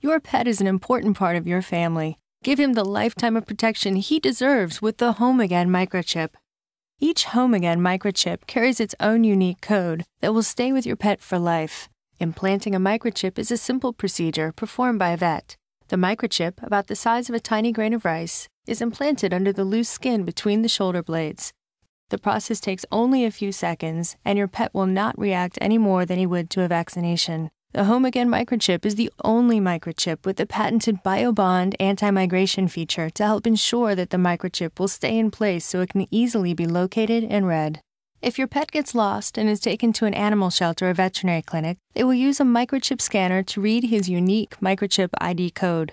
Your pet is an important part of your family. Give him the lifetime of protection he deserves with the Home Again microchip. Each Home Again microchip carries its own unique code that will stay with your pet for life. Implanting a microchip is a simple procedure performed by a vet. The microchip, about the size of a tiny grain of rice, is implanted under the loose skin between the shoulder blades. The process takes only a few seconds, and your pet will not react any more than he would to a vaccination. The Home Again microchip is the only microchip with the patented BioBond anti migration feature to help ensure that the microchip will stay in place so it can easily be located and read. If your pet gets lost and is taken to an animal shelter or veterinary clinic, they will use a microchip scanner to read his unique microchip ID code.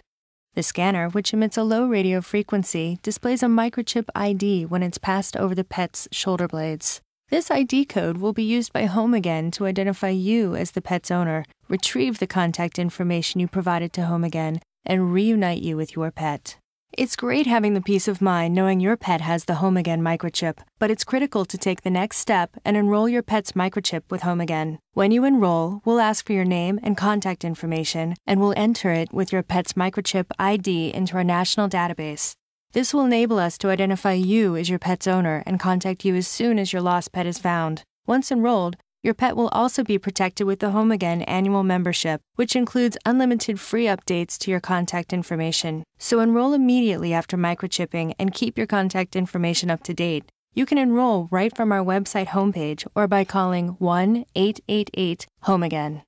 The scanner, which emits a low radio frequency, displays a microchip ID when it's passed over the pet's shoulder blades. This ID code will be used by Home Again to identify you as the pet's owner, retrieve the contact information you provided to Home Again, and reunite you with your pet. It's great having the peace of mind knowing your pet has the Home Again microchip, but it's critical to take the next step and enroll your pet's microchip with Home Again. When you enroll, we'll ask for your name and contact information, and we'll enter it with your pet's microchip ID into our national database. This will enable us to identify you as your pet's owner and contact you as soon as your lost pet is found. Once enrolled, your pet will also be protected with the Home Again annual membership, which includes unlimited free updates to your contact information. So enroll immediately after microchipping and keep your contact information up to date. You can enroll right from our website homepage or by calling 1 888 Home Again.